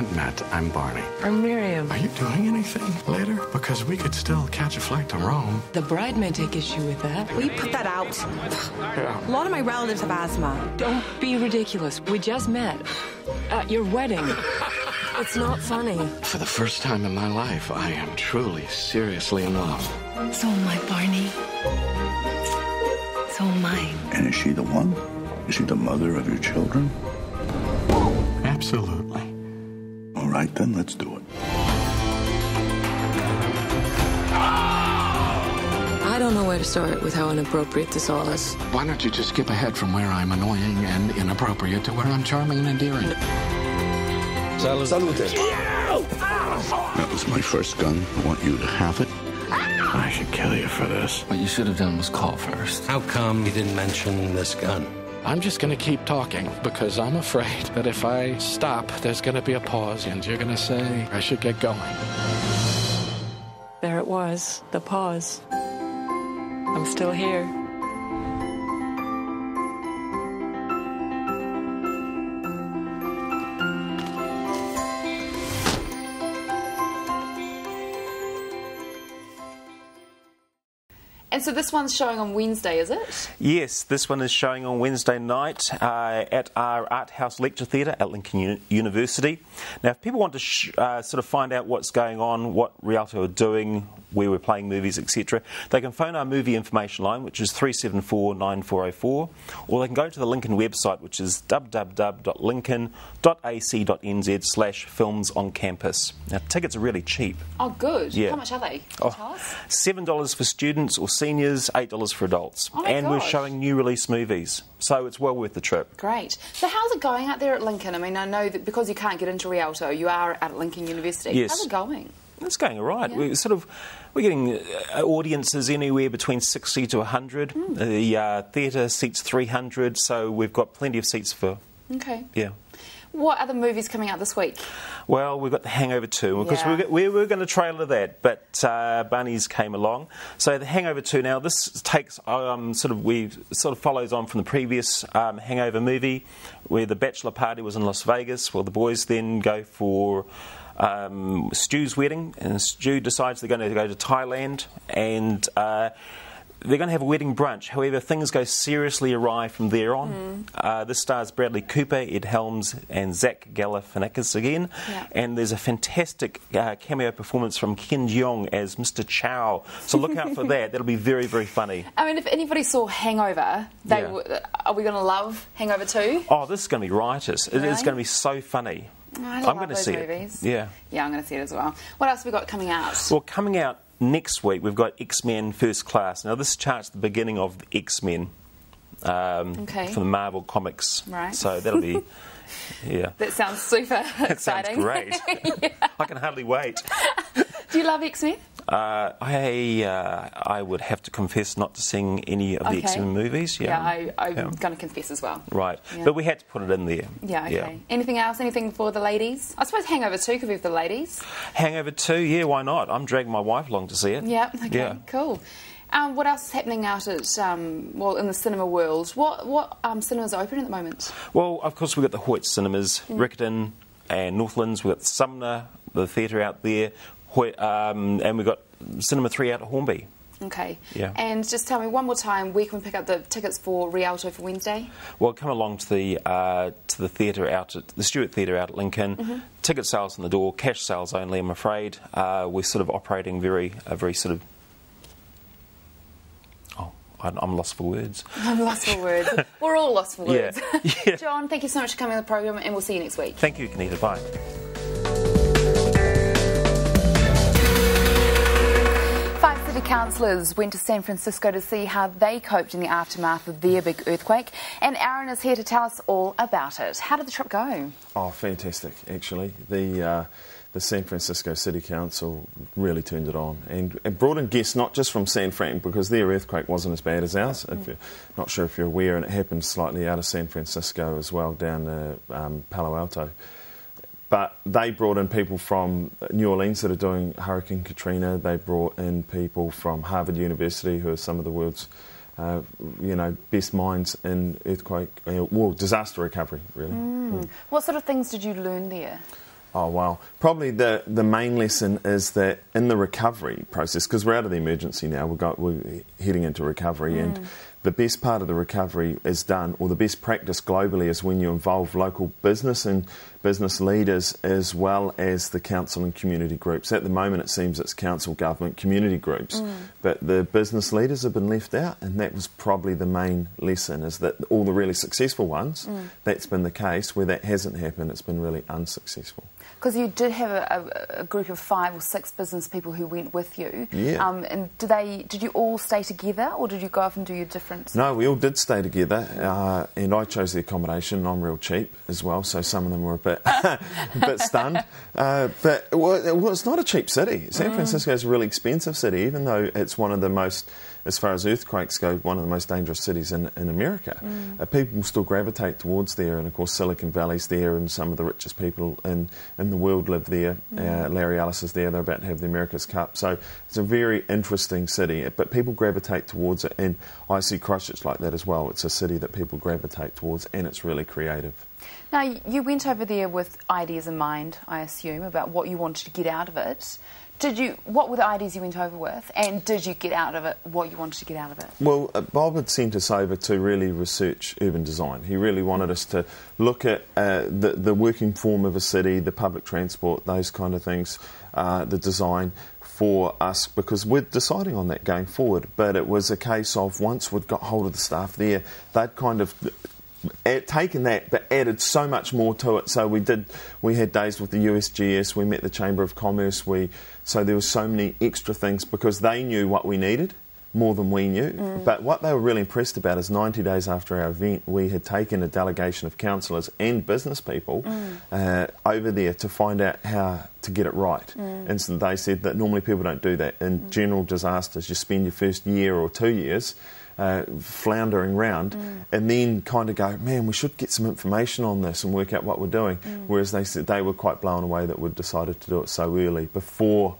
Haven't met. I'm Barney.
I'm Miriam.
Are you doing anything later? Because we could still catch a flight to Rome.
The bride may take issue with that.
Will you put that out?
Yeah.
A lot of my relatives have asthma.
Don't be ridiculous. We just met at your wedding. It's not funny.
For the first time in my life, I am truly, seriously in love.
So am I, Barney. So am I.
And is she the one? Is she the mother of your children?
Absolutely
right, then let's do it.
I don't know where to start with how inappropriate this all is.
Why don't you just skip ahead from where I'm annoying and inappropriate to where I'm charming and endearing?
Salute. Salute. That was my first gun. I want you to have it.
I should kill you for this. What you should have done was call first.
How come you didn't mention this gun?
I'm just going to keep talking because I'm afraid that if I stop, there's going to be a pause and you're going to say I should get going.
There it was, the pause. I'm still here.
And so this one's showing on Wednesday, is it?
Yes, this one is showing on Wednesday night uh, at our Art House Lecture Theatre at Lincoln Uni- University. Now, if people want to sh- uh, sort of find out what's going on, what Rialto are doing, where we're playing movies, etc., they can phone our movie information line, which is 374 9404, or they can go to the Lincoln website, which is www.lincoln.ac.nz slash films on campus. Now, tickets are really cheap.
Oh, good.
Yeah.
How much are they?
Oh,
Tell us.
Seven dollars for students or seniors, eight dollars for adults,
Oh
and we're showing new release movies, so it's well worth the trip.
Great. So how's it going out there at Lincoln? I mean, I know that because you can't get into Rialto, you are at Lincoln University.
Yes.
How's it going?
It's going all right.
Yeah.
We're sort of we're getting uh, audiences anywhere between sixty to hundred.
Hmm.
The uh, theatre seats three hundred, so we've got plenty of seats for
Okay.
yeah.
What other movies coming out this week?
Well, we've got The Hangover 2, because
Yeah.
we, we were going to trailer that, but uh, Bunnies came along. So The Hangover 2 now, this takes um, sort of, we sort of follows on from the previous um, Hangover movie, where the bachelor party was in Las Vegas. Well, the boys then go for um, Stu's wedding, and Stu decides they're going to go to Thailand, and uh, they're going to have a wedding brunch. However, things go seriously awry from there on. Uh, this stars Bradley Cooper, Ed Helms, and Zach Galifianakis again.
Yeah.
And there's a fantastic uh, cameo performance from Ken Jeong as Mr. Chow. So look out for that. That'll be very, very funny.
I mean, if anybody saw Hangover, they
Yeah.
are we going to love Hangover 2?
Oh, this is going to be riotous. It is going to be so funny.
I
I'm
love
going to see
movies.
it. Yeah.
Yeah, I'm going to see it as well. What else have we got coming out?
Well, coming out next week, we've got X Men First Class. Now, this charts the beginning of the X Men um,
Okay.
from the Marvel Comics.
Right.
So that'll be, yeah.
That sounds super
That sounds
exciting.
great. I can hardly wait.
Do you love X Men?
Uh, I uh, I would have to confess not to seeing any of the
Okay.
X Men movies. Yeah,
Yeah, I, I'm
Yeah.
going to confess as well.
Right,
Yeah.
but we had to put it in there.
Yeah, okay. Anything else? Anything for the ladies? I suppose Hangover 2 could be for the ladies.
Hangover 2, yeah, why not? I'm dragging my wife along to see it.
Yeah, okay,
Yeah.
cool. Um, what else is happening out at, um, well, in the cinema world? What, what um, cinemas are open at the moment?
Well, of course, we've got the Hoyt Cinemas,
Mm.
Riccarton and Northlands. We've got Sumner, the theatre out there, um, and we've got Cinema 3 out at Hornby.
Okay.
Yeah.
And just tell me one more time, where can we pick up the tickets for Rialto for Wednesday?
Well, come along to the uh, to the theatre out at the Stewart Theatre out at Lincoln.
Mhm.
Ticket sales on the door, cash sales only. I'm afraid uh, we're sort of operating very a very sort of. Oh, I'm I'm lost for words.
I'm lost for words. We're all lost for words.
Yeah.
words. John, thank you so much for coming on the programme, and we'll see you next week.
Thank you, Kanita. Bye.
Councillors went to San Francisco to see how they coped in the aftermath of their big earthquake, and Aaron is here to tell us all about it. How did the trip go?
Oh, fantastic! Actually, the uh, the San Francisco City Council really turned it on and, and brought in guests not just from San Fran because their earthquake wasn't as bad as ours. If you're not sure if you're aware, and it happened slightly out of San Francisco as well, down to um, Palo Alto. But they brought in people from New Orleans that are doing Hurricane Katrina. They brought in people from Harvard University, who are some of the world's, uh, you know, best minds in earthquake, uh, well, disaster recovery, really.
Mm. What sort of things did you learn there?
Oh wow! Probably the the main lesson is that in the recovery process, because we're out of the emergency now, we've got we're heading into recovery,
Mm.
and the best part of the recovery is done, or the best practice globally is when you involve local business and business leaders as well as the council and community groups. At the moment, it seems it's council, government, community groups,
Mm.
but the business leaders have been left out, and that was probably the main lesson: is that all the really successful ones,
Mm.
that's been the case. Where that hasn't happened, it's been really unsuccessful.
Because you did have a, a, group of five or six business people who went with you.
Yeah.
Um, and did they? Did you all stay together, or did you go off and do your different?
No, we all did stay together, uh, and I chose the accommodation. I'm real cheap as well, so some of them were a bit, a bit stunned. Uh, but well, well, it's not a cheap city. San
Mm.
Francisco is a really expensive city, even though it's one of the most as far as earthquakes go, one of the most dangerous cities in, in America.
Mm.
Uh, people still gravitate towards there, and of course, Silicon Valley's there, and some of the richest people in, in the world live there.
Mm.
Uh, Larry Ellison is there, they're about to have the America's Cup. So it's a very interesting city, but people gravitate towards it, and I see Christchurch like that as well. It's a city that people gravitate towards, and it's really creative.
Now, you went over there with ideas in mind, I assume, about what you wanted to get out of it. Did you? What were the ideas you went over with, and did you get out of it what you wanted to get out of it?
Well, uh, Bob had sent us over to really research urban design. He really wanted us to look at uh, the, the working form of a city, the public transport, those kind of things, uh, the design for us, because we're deciding on that going forward. But it was a case of once we'd got hold of the staff there, they'd kind of taken that but added so much more to it. So we did. We had days with the USGS. We met the Chamber of Commerce. We so there was so many extra things because they knew what we needed more than we knew.
Mm.
But what they were really impressed about is 90 days after our event, we had taken a delegation of councillors and business people
Mm.
uh, over there to find out how to get it right.
Mm.
And so they said that normally people don't do that. In general disasters, you spend your first year or two years. Uh, floundering around
Mm.
and then kind of go, man, we should get some information on this and work out what we're doing.
Mm.
Whereas they said they were quite blown away that we'd decided to do it so early before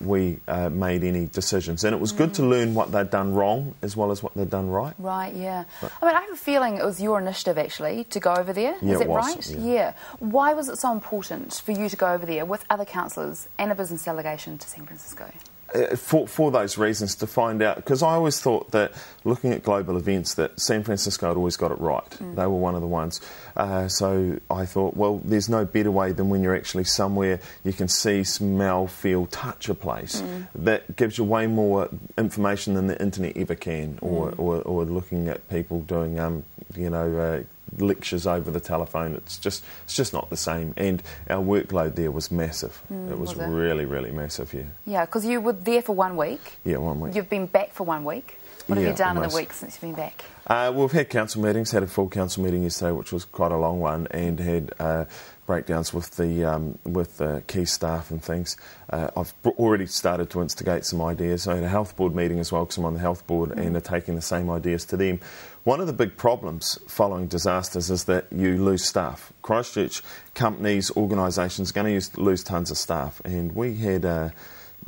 we uh, made any decisions. And it was good to learn what they'd done wrong as well as what they'd done right.
Right, yeah. I mean, I have a feeling it was your initiative actually to go over there.
Yeah,
Is
it
that
was,
right?
yeah.
Why was it so important for you to go over there with other councillors and a business delegation to San Francisco?
Uh, for, for those reasons to find out because I always thought that looking at global events that San Francisco had always got it right.
Mm.
They were one of the ones. Uh, so I thought, well, there's no better way than when you're actually somewhere you can see, smell, feel, touch a place.
Mm.
That gives you way more information than the internet ever can, or,
Mm.
or, or looking at people doing, um, you know. Uh, lectures over the telephone it's just it's just not the same and our workload there was massive
Mm,
it was,
was it?
really really massive yeah
Yeah, because you were there for one week.
yeah one week
You've been back for one week. What have you done in the week since you've been back?
Uh, well, we've had council meetings, had a full council meeting yesterday, which was quite a long one, and had uh, breakdowns with the um, with the key staff and things. Uh, I've already started to instigate some ideas. I had a health board meeting as well because I'm on the health board, and are taking the same ideas to them. One of the big problems following disasters is that you lose staff. Christchurch companies, organisations are going to lose tons of staff, and we had. Uh,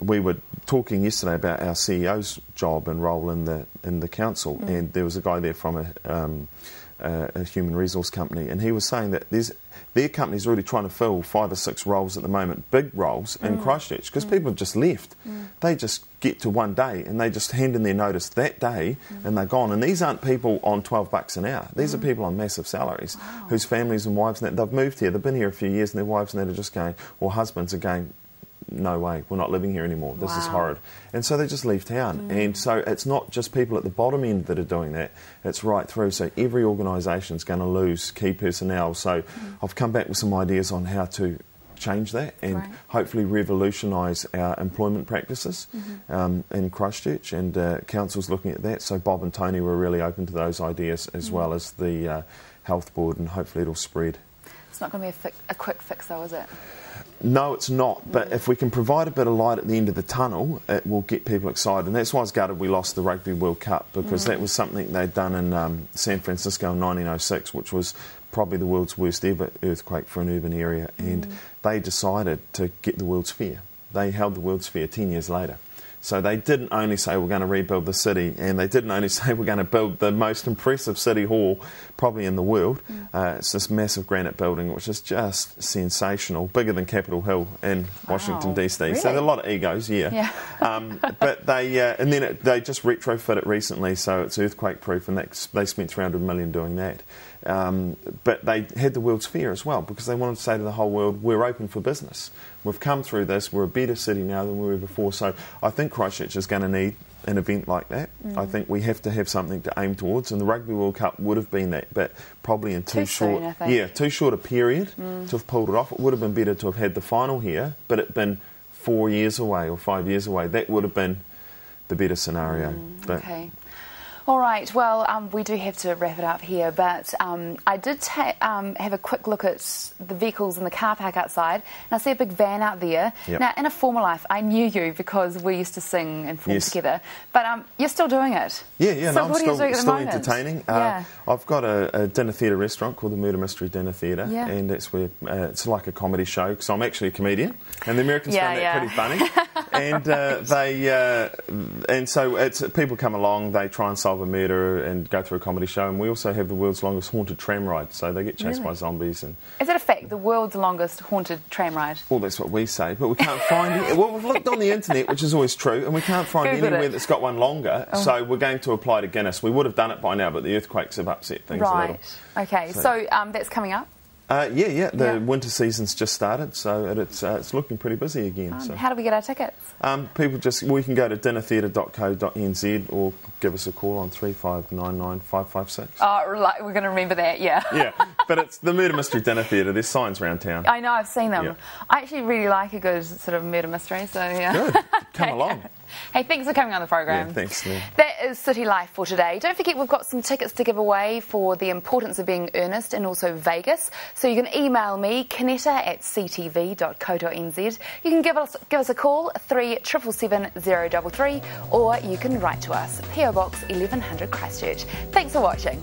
we were talking yesterday about our CEO's job and role in the in the council,
Mm.
and there was a guy there from a, um, a, a human resource company, and he was saying that there's their company's really trying to fill five or six roles at the moment, big roles in
Mm.
Christchurch, because
Mm.
people have just left.
Mm.
They just get to one day and they just hand in their notice that day
Mm.
and they're gone. And these aren't people on 12 bucks an hour. These are
Mm.
people on massive salaries whose families and wives, and that, they've moved here, they've been here a few years, and their wives and that are just going, or husbands are going, no way, we're not living here anymore. This is horrid. And so they just leave town.
Mm.
And so it's not just people at the bottom end that are doing that, it's right through. So every organisation is going to lose key personnel. So
Mm.
I've come back with some ideas on how to change that and
Right.
hopefully revolutionise our employment practices
Mhm.
um, in Christchurch. And uh, council's looking at that. So Bob and Tony were really open to those ideas as
Mm.
well as the uh, health board, and hopefully it'll spread.
It's not going to be a, fi- a quick fix, though, is it?
No, it's not. But if we can provide a bit of light at the end of the tunnel, it will get people excited. And that's why I was gutted we lost the Rugby World Cup because
Mm.
that was something they'd done in um, San Francisco in 1906, which was probably the world's worst ever earthquake for an urban area. And they decided to get the World's Fair. They held the World's Fair 10 years later. So they didn't only say we're going to rebuild the city, and they didn't only say we're going to build the most impressive city hall probably in the world. Uh, it's this massive granite building, which is just sensational, bigger than Capitol Hill in Washington
Wow.
DC. So
Really?
there are a lot of egos, yeah.
Yeah.
um, but they uh, and then it, they just retrofit it recently, so it's earthquake proof, and that, they spent 300 million doing that. Um, but they had the World's Fair as well because they wanted to say to the whole world, we're open for business. We've come through this, we're a better city now than we were before. So I think Christchurch is going to need an event like that.
Mm.
I think we have to have something to aim towards, and the Rugby World Cup would have been that, but probably in too,
Too
short,
soon,
yeah, too short a period
Mm.
to have pulled it off. It would have been better to have had the final here, but it'd been four years away or five years away. That would have been the better scenario. but
Mm, Okay. All right. Well, um, we do have to wrap it up here, but um, I did ta- um, have a quick look at the vehicles in the car park outside, and I see a big van out there.
Yep.
Now, in a former life, I knew you because we used to sing and perform
Yes.
together, but um, you're still doing it.
Yeah, yeah,
So
no, I'm
what are you
still,
doing at the
still
moment?
entertaining.
Yeah.
Uh, I've got a, a dinner theatre restaurant called the Murder Mystery Dinner Theatre,
Yeah.
and that's where uh, it's like a comedy show because I'm actually a comedian, and the Americans
Yeah,
found that
yeah.
pretty funny. and uh, they, uh, and so it's people come along, they try and solve a murder and go through a comedy show, and we also have the world's longest haunted tram ride, so they get chased
Really?
by zombies and.
Is it a fact, the world's longest haunted tram ride?
Well, that's what we say, but we can't find it. Well, we've looked on the internet, which is always true, and we can't find
Googled
anywhere
it.
that's got one longer.
Oh.
So we're going to apply to Guinness. We would have done it by now, but the earthquakes have upset things a little.
right. Okay.
So-
So, um, that's coming up.
Uh, yeah, yeah. The
Yeah.
winter season's just started, so it, it's uh, it's looking pretty busy again.
Um,
so.
How do we get our tickets?
Um, people just we can go to dinnertheatre.co.nz or give us a call on three five nine nine five five six.
Oh, like, we're going to remember that. Yeah.
Yeah, but it's the Murder Mystery Dinner Theatre. There's signs around town.
I know, I've seen them.
Yeah.
I actually really like a good sort of murder mystery, so yeah.
Good. Come along.
Hey, thanks for coming on the program.
Yeah, thanks, Lynn.
That is City Life for today. Don't forget we've got some tickets to give away for the importance of being earnest and also Vegas. So you can email me, Canetta at ctv.co.nz. You can give us give us a call, 377033, or you can write to us, PO Box 1100 Christchurch. Thanks for watching.